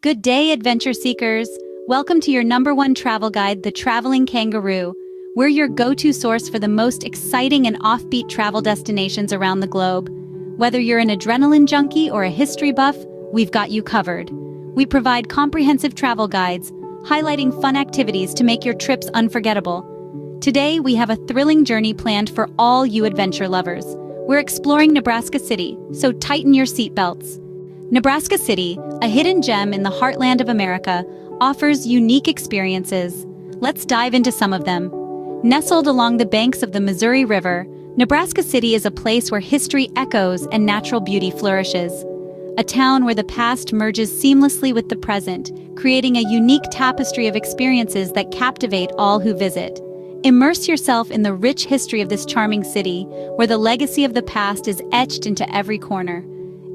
Good day, adventure seekers. Welcome to your number one travel guide, The Traveling Kangaroo. We're your go-to source for the most exciting and offbeat travel destinations around the globe. Whether you're an adrenaline junkie or a history buff, we've got you covered. We provide comprehensive travel guides, highlighting fun activities to make your trips unforgettable. Today, we have a thrilling journey planned for all you adventure lovers. We're exploring Nebraska City, so tighten your seatbelts. Nebraska City, a hidden gem in the heartland of America, offers unique experiences. Let's dive into some of them. Nestled along the banks of the Missouri River, Nebraska City is a place where history echoes and natural beauty flourishes. A town where the past merges seamlessly with the present, creating a unique tapestry of experiences that captivate all who visit. Immerse yourself in the rich history of this charming city, where the legacy of the past is etched into every corner.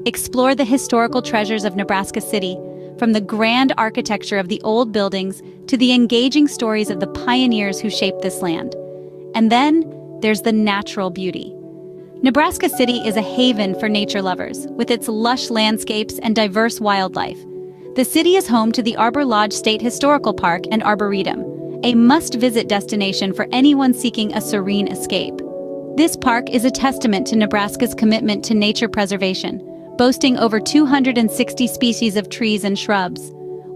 Explore the historical treasures of Nebraska City, from the grand architecture of the old buildings to the engaging stories of the pioneers who shaped this land. And then, there's the natural beauty. Nebraska City is a haven for nature lovers, with its lush landscapes and diverse wildlife. The city is home to the Arbor Lodge State Historical Park and Arboretum, a must-visit destination for anyone seeking a serene escape. This park is a testament to Nebraska's commitment to nature preservation, boasting over 260 species of trees and shrubs.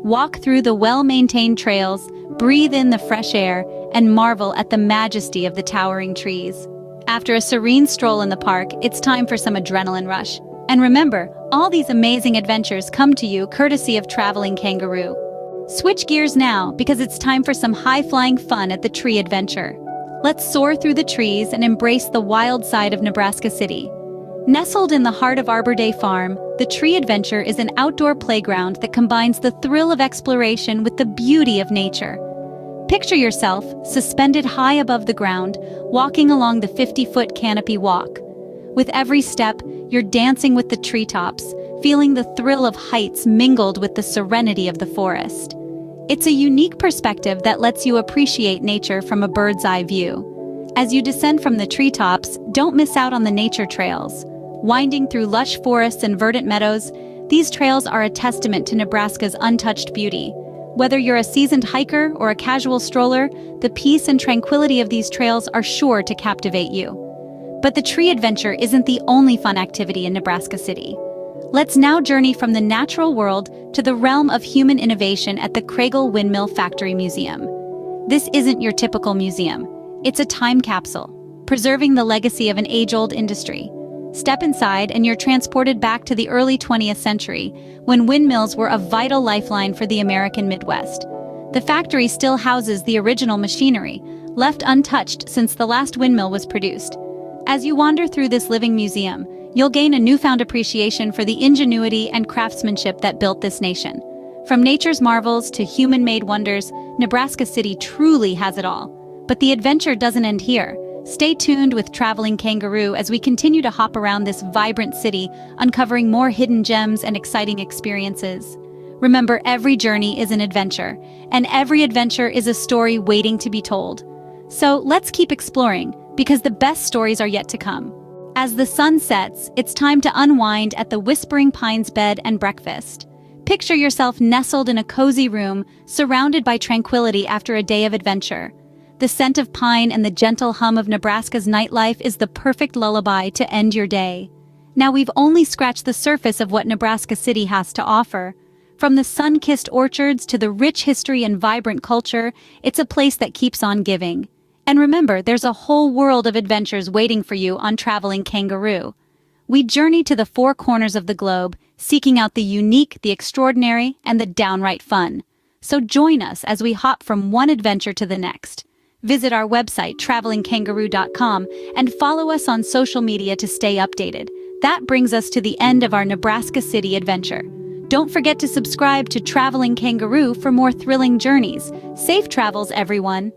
Walk through the well-maintained trails, breathe in the fresh air, and marvel at the majesty of the towering trees. After a serene stroll in the park, it's time for some adrenaline rush. And remember, all these amazing adventures come to you courtesy of Traveling Kangaroo. Switch gears now, because it's time for some high-flying fun at the tree adventure. Let's soar through the trees and embrace the wild side of Nebraska City. Nestled in the heart of Arbor Day Farm, the Tree Adventure is an outdoor playground that combines the thrill of exploration with the beauty of nature. Picture yourself, suspended high above the ground, walking along the 50-foot canopy walk. With every step, you're dancing with the treetops, feeling the thrill of heights mingled with the serenity of the forest. It's a unique perspective that lets you appreciate nature from a bird's eye view. As you descend from the treetops, don't miss out on the nature trails. Winding through lush forests and verdant meadows, these trails are a testament to Nebraska's untouched beauty. Whether you're a seasoned hiker or a casual stroller, the peace and tranquility of these trails are sure to captivate you. But the tree adventure isn't the only fun activity in Nebraska City. Let's now journey from the natural world to the realm of human innovation at the Kregel Windmill Factory Museum. This isn't your typical museum. It's a time capsule, preserving the legacy of an age-old industry. Step inside and you're transported back to the early 20th century, when windmills were a vital lifeline for the American Midwest. The factory still houses the original machinery, left untouched since the last windmill was produced. As you wander through this living museum, you'll gain a newfound appreciation for the ingenuity and craftsmanship that built this nation. From nature's marvels to human-made wonders, Nebraska City truly has it all. But the adventure doesn't end here. Stay tuned with Traveling Kangaroo as we continue to hop around this vibrant city, uncovering more hidden gems and exciting experiences. Remember, every journey is an adventure, and every adventure is a story waiting to be told. So let's keep exploring, because the best stories are yet to come. As the sun sets, it's time to unwind at the Whispering Pines bed and breakfast. Picture yourself nestled in a cozy room, surrounded by tranquility after a day of adventure. The scent of pine and the gentle hum of Nebraska's nightlife is the perfect lullaby to end your day. Now we've only scratched the surface of what Nebraska City has to offer. From the sun-kissed orchards to the rich history and vibrant culture, it's a place that keeps on giving. And remember, there's a whole world of adventures waiting for you on Traveling Kangaroo. We journey to the four corners of the globe, seeking out the unique, the extraordinary, and the downright fun. So join us as we hop from one adventure to the next. Visit our website, travelingkangaroo.com, and follow us on social media to stay updated. That brings us to the end of our Nebraska City adventure. Don't forget to subscribe to Traveling Kangaroo for more thrilling journeys. Safe travels, everyone!